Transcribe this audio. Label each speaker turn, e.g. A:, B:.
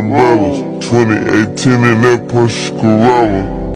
A: umbrellas. 2018 in that Porsche Carrera.